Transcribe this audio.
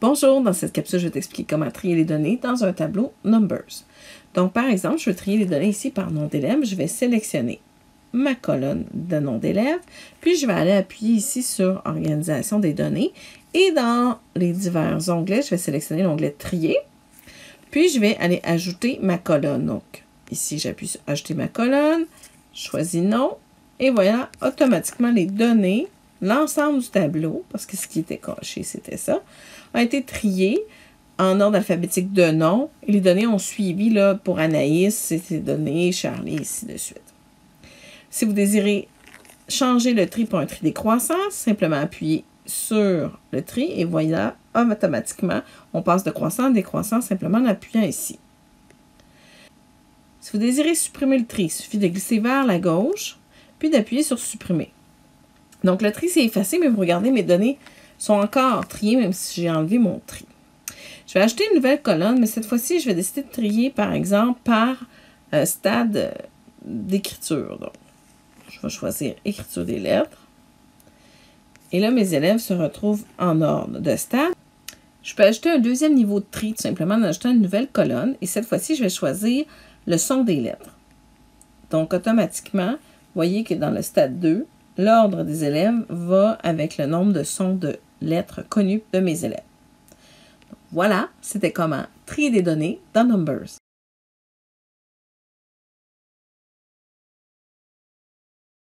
Bonjour, dans cette capsule, je vais t'expliquer comment trier les données dans un tableau Numbers. Donc, par exemple, je veux trier les données ici par nom d'élève. Je vais sélectionner ma colonne de nom d'élève, puis je vais aller appuyer ici sur Organisation des données. Et dans les divers onglets, je vais sélectionner l'onglet Trier, puis je vais aller ajouter ma colonne. Donc, ici, j'appuie sur Ajouter ma colonne, choisis Non, et voilà, automatiquement, les données l'ensemble du tableau, parce que ce qui était caché, c'était ça, a été trié en ordre alphabétique de nom. Les données ont suivi, là, pour Anaïs, c'était donné, Charlie, ici de suite. Si vous désirez changer le tri pour un tri décroissant, simplement appuyer sur le tri et voilà, automatiquement, on passe de croissant à décroissant simplement en appuyant ici. Si vous désirez supprimer le tri, il suffit de glisser vers la gauche, puis d'appuyer sur supprimer. Donc, le tri, c'est effacé, mais vous regardez, mes données sont encore triées, même si j'ai enlevé mon tri. Je vais ajouter une nouvelle colonne, mais cette fois-ci, je vais décider de trier, par exemple, par euh, stade d'écriture. Donc, je vais choisir écriture des lettres. Et là, mes élèves se retrouvent en ordre de stade. Je peux ajouter un deuxième niveau de tri, tout simplement en ajoutant une nouvelle colonne. Et cette fois-ci, je vais choisir le son des lettres. Donc, automatiquement, vous voyez que dans le stade 2, l'ordre des élèves va avec le nombre de sons de lettres connues de mes élèves. voilà, c'était comment trier des données dans Numbers.